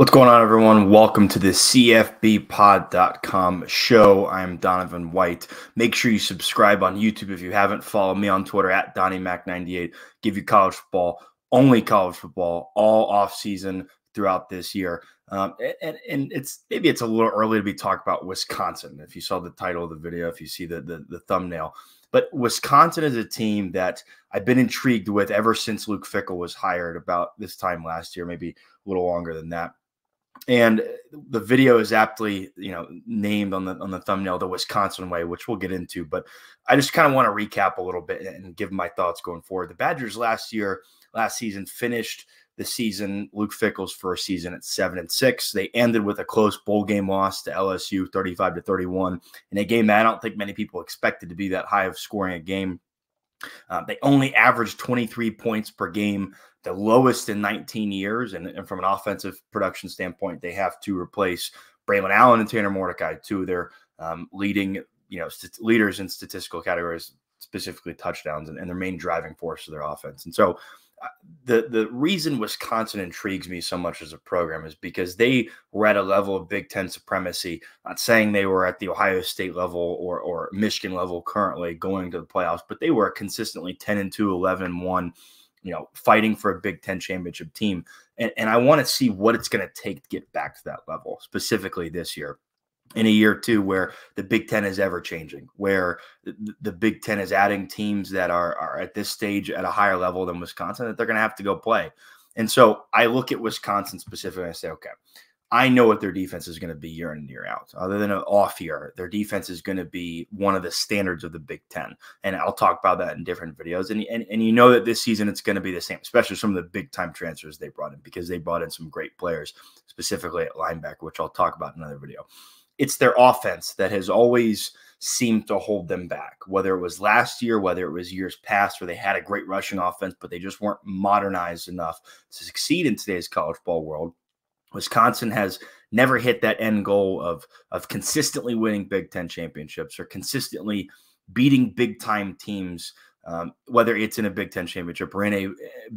What's going on, everyone? Welcome to the CFBpod.com show. I'm Donovan White. Make sure you subscribe on YouTube if you haven't. Follow me on Twitter at DonnieMac98. Give you college football, only college football, all off season throughout this year. Um, and, and it's maybe it's a little early to be talking about Wisconsin. If you saw the title of the video, if you see the, the, the thumbnail, but Wisconsin is a team that I've been intrigued with ever since Luke Fickell was hired about this time last year, maybe a little longer than that and the video is aptly you know named on the on the thumbnail the wisconsin way which we'll get into but i just kind of want to recap a little bit and give my thoughts going forward. The badgers last year last season finished the season luke Fickell's first season at seven and six. They ended with a close bowl game loss to lsu 35 to 31 in a game that i don't think many people expected to be that high of scoring a game uh, they only averaged 23 points per game the lowest in 19 years. And, and, from an offensive production standpoint, they have to replace Braylon Allen and Tanner Mordecai, two of their um, leading, you know, leaders in statistical categories, specifically touchdowns, and, and, their main driving force of their offense. And so, the the reason Wisconsin intrigues me so much as a program is because they were at a level of Big Ten supremacy. Not saying they were at the Ohio State level or or Michigan level currently going to the playoffs, but they were consistently 10 and 2, 11 and 1 you know, fighting for a Big Ten championship team. And, and I want to see what it's going to take to get back to that level, specifically this year. In a year two where the Big Ten is ever changing, where the, the Big Ten is adding teams that are, are at this stage at a higher level than Wisconsin that they're going to have to go play. And so I look at Wisconsin specifically and I say, okay, I know what their defense is going to be year in and year out. Other than an off year, their defense is going to be one of the standards of the Big Ten. And I'll talk about that in different videos. And, and, and you know that this season it's going to be the same, especially some of the big time transfers they brought in because they brought in some great players, specifically at linebacker, which I'll talk about in another video. It's their offense that has always seemed to hold them back, whether it was last year, whether it was years past, where they had a great rushing offense, but they just weren't modernized enough to succeed in today's college ball world. Wisconsin has never hit that end goal of of consistently winning Big Ten championships or consistently beating big time teams, um, whether it's in a Big Ten championship or in a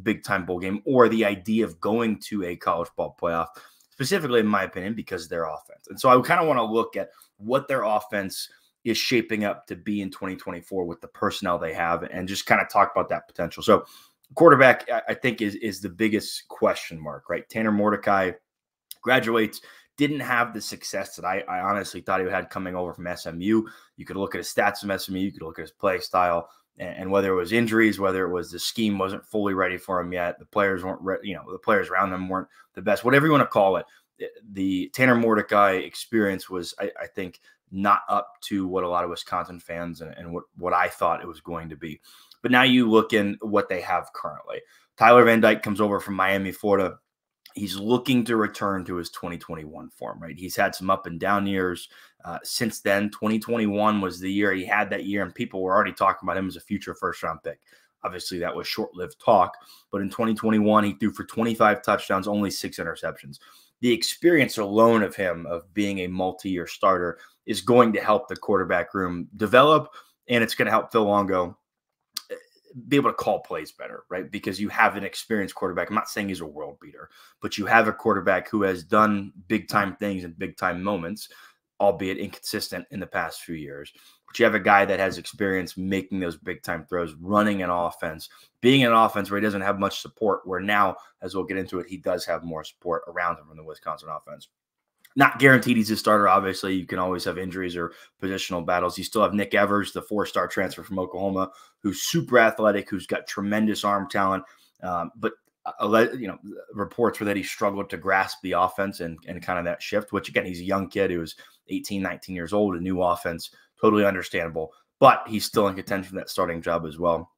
big time bowl game, or the idea of going to a college ball playoff, specifically in my opinion, because of their offense. And so I kind of want to look at what their offense is shaping up to be in 2024 with the personnel they have and just kind of talk about that potential. So quarterback, I think, is is the biggest question mark, right? Tanner Mordecai graduates, didn't have the success that I, I honestly thought he had coming over from SMU. You could look at his stats from SMU, you could look at his play style, and, and whether it was injuries, whether it was the scheme wasn't fully ready for him yet, the players weren't, re- you know, the players around them weren't the best, whatever you want to call it. Eh, the Tanner Mordecai experience was, I, I think, not up to what a lot of Wisconsin fans and, and what, what I thought it was going to be. But now you look in what they have currently. Tyler Van Dyke comes over from Miami, Florida he's looking to return to his 2021 form, right? He's had some up and down years. Uh, since then, 2021 was the year he had that year, and people were already talking about him as a future first round pick. Obviously, that was short lived talk, but in 2021, he threw for 25 touchdowns, only six interceptions. The experience alone of him, of being a multi year starter, is going to help the quarterback room develop, and it's going to help Phil Longo be able to call plays better, right? Because you have an experienced quarterback. I'm not saying he's a world beater, but you have a quarterback who has done big time things in big time moments, albeit inconsistent in the past few years. But you have a guy that has experience making those big time throws, running an offense, being an offense where he doesn't have much support, where now, as we'll get into it, he does have more support around him from the Wisconsin offense not guaranteed he's a starter. Obviously, you can always have injuries or positional battles. You still have Nick Evers, the four-star transfer from Oklahoma, who's super athletic, who's got tremendous arm talent. Um, but uh, you know, reports were that he struggled to grasp the offense and, and kind of that shift. Which again, he's a young kid who's 18, 19 years old, a new offense, totally understandable. But he's still in contention for that starting job as well.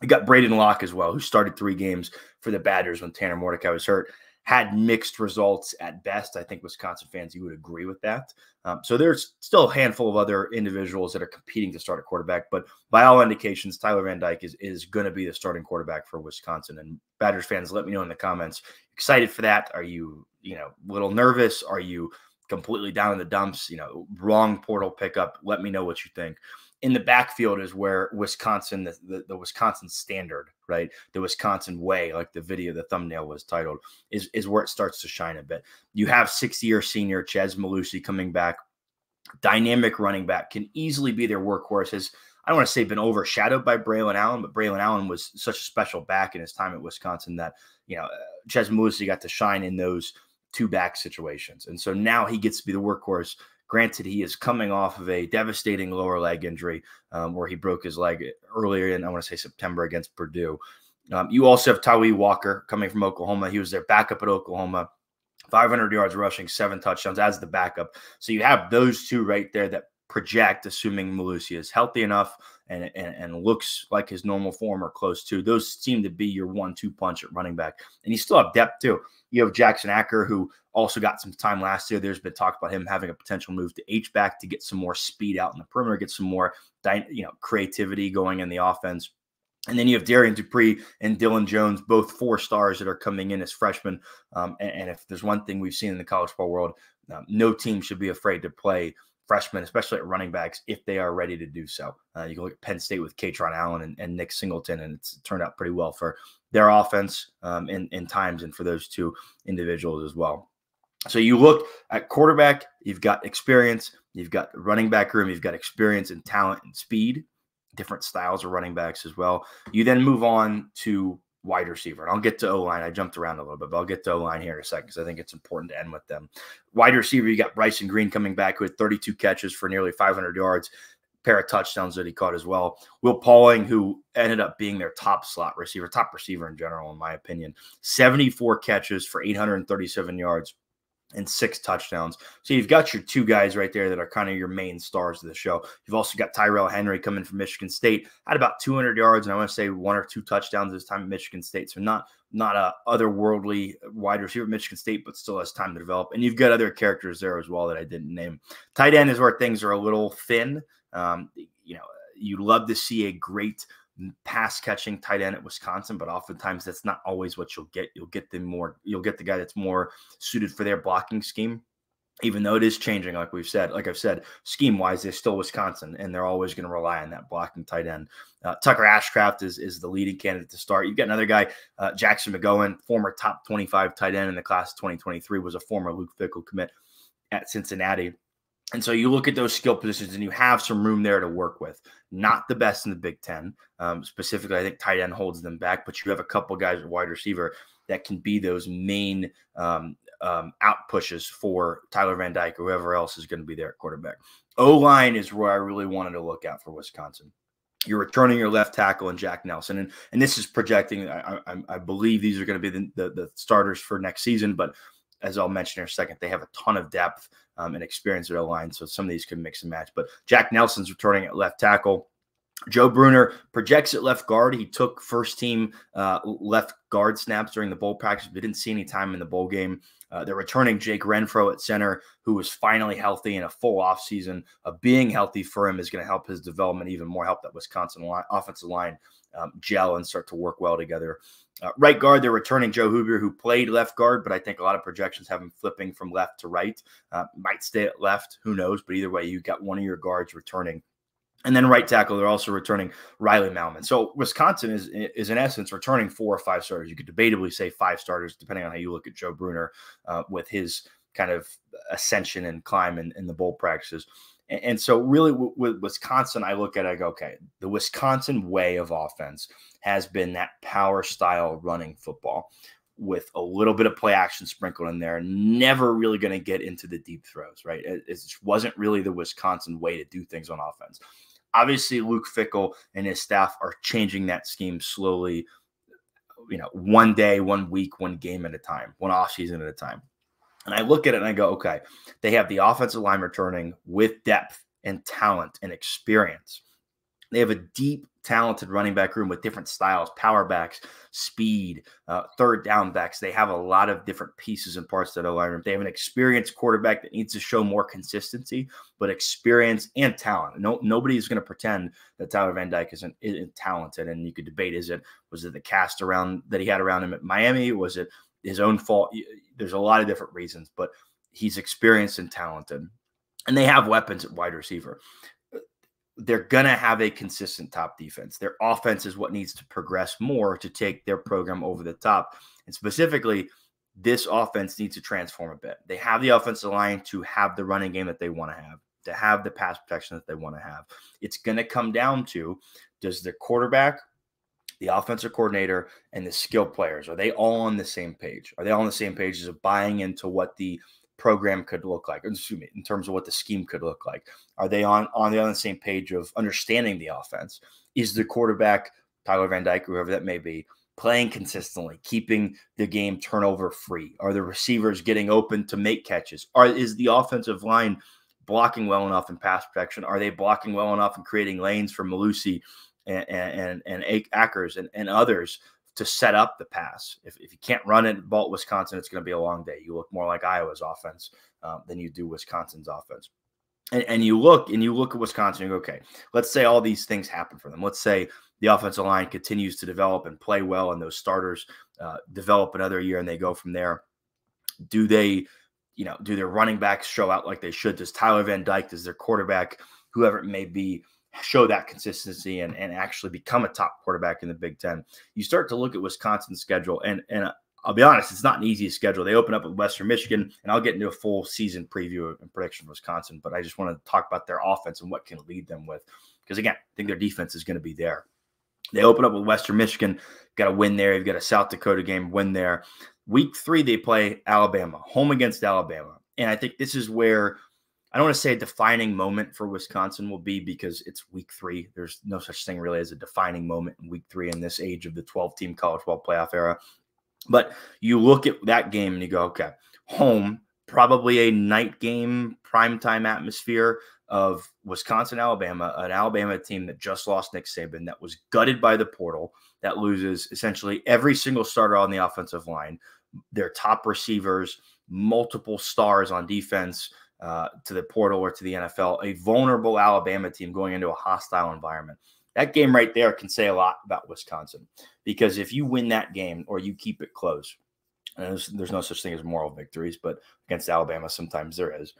You got Braden Locke as well, who started three games for the Badgers when Tanner Mordecai was hurt had mixed results at best. I think Wisconsin fans, you would agree with that. Um, so there's still a handful of other individuals that are competing to start a quarterback, but by all indications, Tyler Van Dyke is, is going to be the starting quarterback for Wisconsin. And Badgers fans, let me know in the comments. Excited for that? Are you, you know, a little nervous? Are you completely down in the dumps? You know, wrong portal pickup. Let me know what you think in the backfield is where Wisconsin, the, the, the, Wisconsin standard, right? The Wisconsin way, like the video, the thumbnail was titled, is, is where it starts to shine a bit. You have six year senior Chez Mellusi coming back, dynamic running back, can easily be their workhorse. Has I don't want to say been overshadowed by Braylon Allen, but Braylon Allen was such a special back in his time at Wisconsin that, you know, Chez Mellusi got to shine in those two back situations. And so now he gets to be the workhorse Granted, he is coming off of a devastating lower leg injury um, where he broke his leg earlier in, I want to say September against Purdue. Um, you also have Tawee Walker coming from Oklahoma. He was their backup at Oklahoma. 500 yards rushing, seven touchdowns as the backup. So you have those two right there that project, assuming Mellusi is healthy enough and, and, and, looks like his normal form or close to. Those seem to be your one-two punch at running back. And you still have depth too. You have Jackson Acker, who also got some time last year. There's been talk about him having a potential move to H back to get some more speed out in the perimeter, get some more you know creativity going in the offense. And then you have Darrion Dupree and Dilin Jones, both four stars that are coming in as freshmen. Um, and, and, if there's one thing we've seen in the college football world, um, no team should be afraid to play freshmen, especially at running backs, if they are ready to do so. Uh, you can look at Penn State with Kaytron Allen and, and, Nick Singleton, and it's turned out pretty well for their offense um, in, in times and for those two individuals as well. So you look at quarterback, you've got experience, you've got running back room, you've got experience and talent and speed, different styles of running backs as well. You then move on to wide receiver. And I'll get to O line. I jumped around a little bit, but I'll get to O line here in a second because I think it's important to end with them. Wide receiver, you got Bryson Green coming back who had 32 catches for nearly 500 yards, pair of touchdowns that he caught as well. Will Pauling, who ended up being their top slot receiver, top receiver in general, in my opinion, 74 catches for 837 yards and six touchdowns. So you've got your two guys right there that are kind of your main stars of the show. You've also got Tyrell Henry coming from Michigan State, had about 200 yards, and I want to say one or two touchdowns this time at Michigan State. So not not a otherworldly wide receiver at Michigan State, but still has time to develop. And you've got other characters there as well that I didn't name. Tight end is where things are a little thin. Um, you know, you love to see a great pass catching tight end at Wisconsin, but oftentimes that's not always what you'll get. You'll get the more you'll get the guy that's more suited for their blocking scheme. Even though it is changing, like we've said, like I've said, scheme wise, they're still Wisconsin, and they're always going to rely on that blocking tight end. Uh, Tucker Ashcraft is is the leading candidate to start. You've got another guy, uh, Jackson McGohan, former top twenty five tight end in the class of twenty twenty three, was a former Luke Fickell commit at Cincinnati. And so you look at those skill positions and you have some room there to work with. Not the best in the Big Ten. Um, specifically, I think tight end holds them back, but you have a couple guys at wide receiver that can be those main um, um, out pushes for Tyler Van Dyke or whoever else is going to be there at quarterback. O line is where I really wanted to look out for Wisconsin. You're returning your left tackle and Jack Nelson, and and this is projecting. I, I, I believe these are going to be the, the, the starters for next season, but as I'll mention in a second, they have a ton of depth um, and experience at their line. So some of these could mix and match. But Jack Nelson's returning at left tackle. Joe Brunner projects at left guard. He took first team uh, left guard snaps during the bowl practice, but didn't see any time in the bowl game. Uh, they're returning Jake Renfro at center, who was finally healthy in a full offseason. Uh, being healthy for him is going to help his development even more, help that Wisconsin line, offensive line um, gel and start to work well together. Uh, right guard, they're returning Joe Huber, who played left guard, but I think a lot of projections have him flipping from left to right. Uh, might stay at left, who knows? But either way, you got one of your guards returning. And then right tackle, they're also returning Riley Mahlman. So Wisconsin is is in essence returning four or five starters. You could debatably say five starters, depending on how you look at Joe Brunner uh, with his kind of ascension and climb in, in the bowl practices. And so, really, with Wisconsin, I look at it, I go, okay, the Wisconsin way of offense has been that power style running football with a little bit of play action sprinkled in there. Never really going to get into the deep throws, right? It, it wasn't really the Wisconsin way to do things on offense. Obviously, Luke Fickell and his staff are changing that scheme slowly, you know, one day, one week, one game at a time, one off season at a time. And I look at it and I go, okay, they have the offensive line returning with depth and talent and experience. They have a deep, talented running back room with different styles, power backs, speed, uh, third down backs. They have a lot of different pieces and parts the line room. They have an experienced quarterback that needs to show more consistency, but experience and talent. No, nobody is going to pretend that Tyler Van Dyke isn't, isn't talented. And you could debate: is it was it the cast around that he had around him at Miami? Was it his own fault. There's a lot of different reasons, but he's experienced and talented, and they have weapons at wide receiver. they're going to have a consistent top defense. Their offense is what needs to progress more to take their program over the top. And specifically, this offense needs to transform a bit. They have the offensive line to have the running game that they want to have, to have the pass protection that they want to have. It's going to come down to does the quarterback, the offensive coordinator, and the skill players are they all on the same page? Are they all on the same page of buying into what the program could look like? Excuse me, in terms of what the scheme could look like. Are they on on the on the same page of understanding the offense? Is the quarterback Tyler Van Dyke, whoever that may be, playing consistently, keeping the game turnover free? Are the receivers getting open to make catches? Are is the offensive line blocking well enough in pass protection? Are they blocking well enough and creating lanes for Mellusi and and and, Akers and, and others to set up the pass? If, if you can't run it, Balt Wisconsin, it's going to be a long day. You look more like Iowa's offense um, than you do Wisconsin's offense. And, and, you look and you look at Wisconsin and go, okay, let's say all these things happen for them. Let's say the offensive line continues to develop and play well, and those starters uh, develop another year and they go from there. Do they, you know, do their running backs show out like they should? Does Tyler Van Dyke, does their quarterback, whoever it may be, show that consistency and, and actually become a top quarterback in the Big Ten? You start to look at Wisconsin's schedule, and and uh, I'll be honest, it's not an easy schedule. They open up with Western Michigan, and I'll get into a full season preview and prediction of Wisconsin, but I just want to talk about their offense and what can lead them with. Because again, I think their defense is going to be there. They open up with Western Michigan, got a win there. You've got a South Dakota game win there. Week three, they play Alabama, home against Alabama. And I think this is where I don't want to say a defining moment for Wisconsin will be because it's week three. There's no such thing really as a defining moment in week three in this age of the 12 team college football playoff era. But you look at that game and you go, okay, home, probably a night game, primetime atmosphere of Wisconsin, Alabama, an Alabama team that just lost Nick Saban, that was gutted by the portal, that loses essentially every single starter on the offensive line, their top receivers, multiple stars on defense uh, to the portal or to the NFL, a vulnerable Alabama team going into a hostile environment. That game right there can say a lot about Wisconsin because if you win that game or you keep it close, there's, there's no such thing as moral victories, but against Alabama, sometimes there is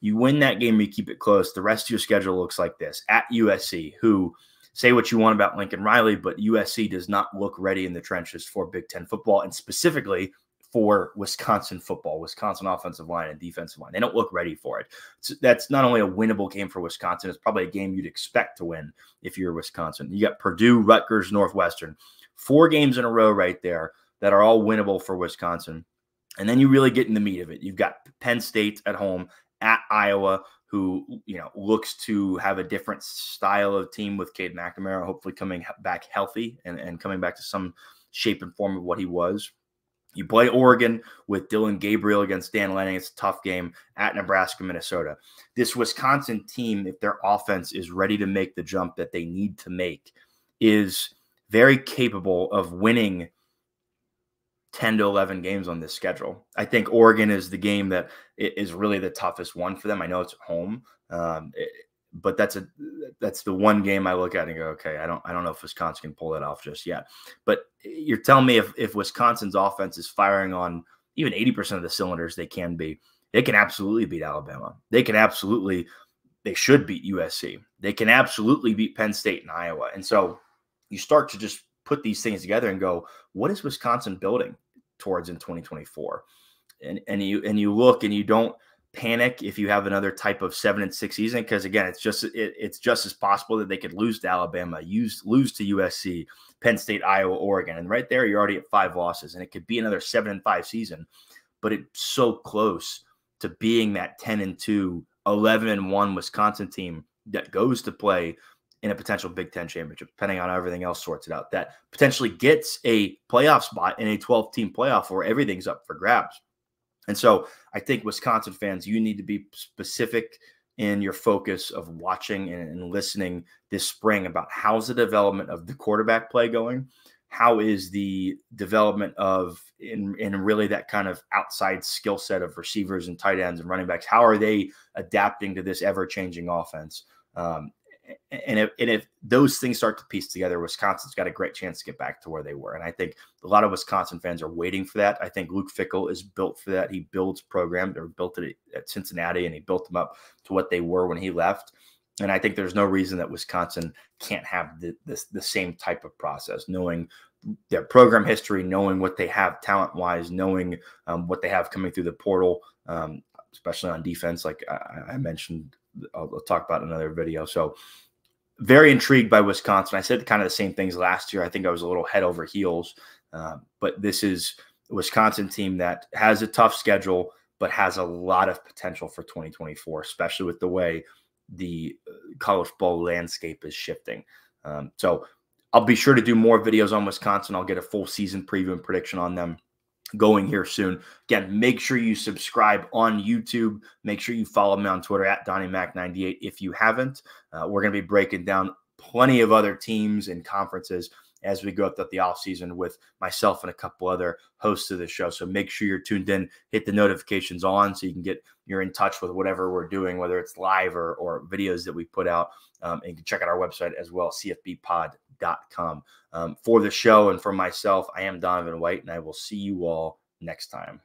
you win that game, you keep it close. The rest of your schedule looks like this at USC, who say what you want about Lincoln Riley, but USC does not look ready in the trenches for Big Ten football and specifically for Wisconsin football, Wisconsin offensive line and defensive line. They don't look ready for it. So that's not only a winnable game for Wisconsin, it's probably a game you'd expect to win if you're Wisconsin. You got Purdue, Rutgers, Northwestern, four games in a row right there that are all winnable for Wisconsin. And then you really get in the meat of it. You've got Penn State at home at Iowa, who you know looks to have a different style of team with Cade McNamara, hopefully coming back healthy and, and coming back to some shape and form of what he was. You play Oregon with Dillon Gabriel against Dan Lanning. It's a tough game at Nebraska, Minnesota. This Wisconsin team, if their offense is ready to make the jump that they need to make, is very capable of winning 10 to 11 games on this schedule. I think Oregon is the game that is really the toughest one for them. I know it's home, um, but that's a that's the one game I look at and go, okay, I don't I don't know if Wisconsin can pull that off just yet. But you're telling me if if Wisconsin's offense is firing on even 80% of the cylinders they can be, they can absolutely beat Alabama. They can absolutely they should beat USC. They can absolutely beat Penn State and Iowa. And so you start to just put these things together and go, what is Wisconsin building? towards in 2024. And and you and you look and you don't panic if you have another type of seven and six season because again it's just it, it's just as possible that they could lose to Alabama, use lose to USC, Penn State, Iowa, Oregon, and right there you're already at five losses, and it could be another seven and five season, but it's so close to being that 10 and 2, 11 and 1 Wisconsin team that goes to play in a potential Big Ten championship, depending on how everything else sorts it out, that potentially gets a playoff spot in a 12 team playoff where everything's up for grabs. And so I think Wisconsin fans, you need to be specific in your focus of watching and, listening this spring about how's the development of the quarterback play going? How is the development of in, in really that kind of outside skill set of receivers and tight ends and running backs? How are they adapting to this ever changing offense? Um, and if, and if those things start to piece together, Wisconsin's got a great chance to get back to where they were. And I think a lot of Wisconsin fans are waiting for that. I think Luke Fickell is built for that. He builds programs or built it at Cincinnati and he built them up to what they were when he left. And I think there's no reason that Wisconsin can't have the, this, the same type of process, knowing their program history, knowing what they have talent wise, knowing um, what they have coming through the portal, um, especially on defense, like I, I mentioned. I'll, I'll, talk about another video. So, very intrigued by Wisconsin. I said kind of the same things last year. I think I was a little head over heels, uh, but this is a Wisconsin team that has a tough schedule, but has a lot of potential for 2024, especially with the way the uh, college ball landscape is shifting. Um, so I'll be sure to do more videos on Wisconsin. I'll get a full season preview and prediction on them going here soon. Again, make sure you subscribe on YouTube. Make sure you follow me on Twitter at DonnieMac98 if you haven't. Uh, we're going to be breaking down plenty of other teams and conferences as we go throughout the off season with myself and a couple other hosts of the show. So make sure you're tuned in, hit the notifications on so you can get you're in touch with whatever we're doing, whether it's live or, or videos that we put out. Um, and you can check out our website as well, cfbpod.com. Um, for the show and for myself, I am Donovan White, and I will see you all next time.